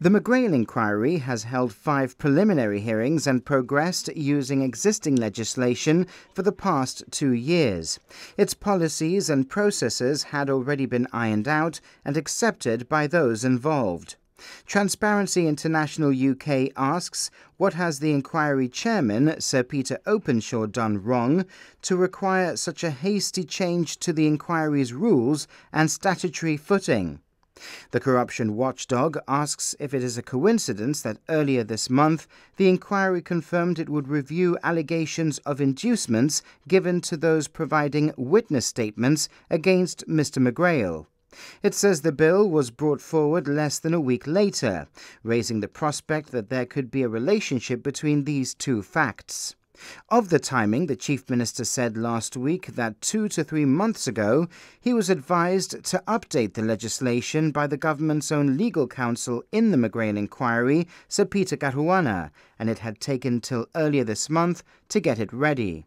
The McGrail inquiry has held five preliminary hearings and progressed using existing legislation for the past two years. Its policies and processes had already been ironed out and accepted by those involved. Transparency International UK asks what has the inquiry chairman, Sir Peter Openshaw, done wrong to require such a hasty change to the inquiry's rules and statutory footing? The corruption watchdog asks if it is a coincidence that earlier this month the inquiry confirmed it would review allegations of inducements given to those providing witness statements against Mr. McGrail. It says the bill was brought forward less than a week later, raising the prospect that there could be a relationship between these two facts. Of the timing, the Chief Minister said last week that two to three months ago he was advised to update the legislation by the government's own legal counsel in the McGrail inquiry, Sir Peter Caruana, and it had taken till earlier this month to get it ready.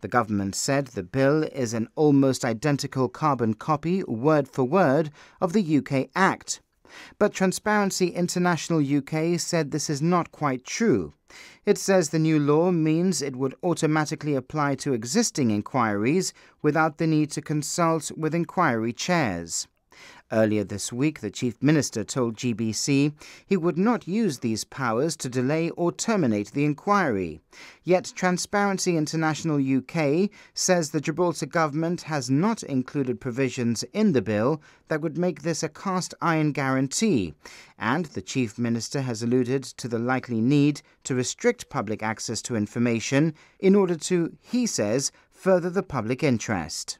The government said the bill is an almost identical carbon copy, word for word, of the UK Act. But Transparency International UK said this is not quite true. It says the new law means it would automatically apply to existing inquiries without the need to consult with inquiry chairs. Earlier this week, the Chief Minister told GBC he would not use these powers to delay or terminate the inquiry. Yet Transparency International UK says the Gibraltar government has not included provisions in the bill that would make this a cast iron guarantee, and the Chief Minister has alluded to the likely need to restrict public access to information in order to, he says, further the public interest.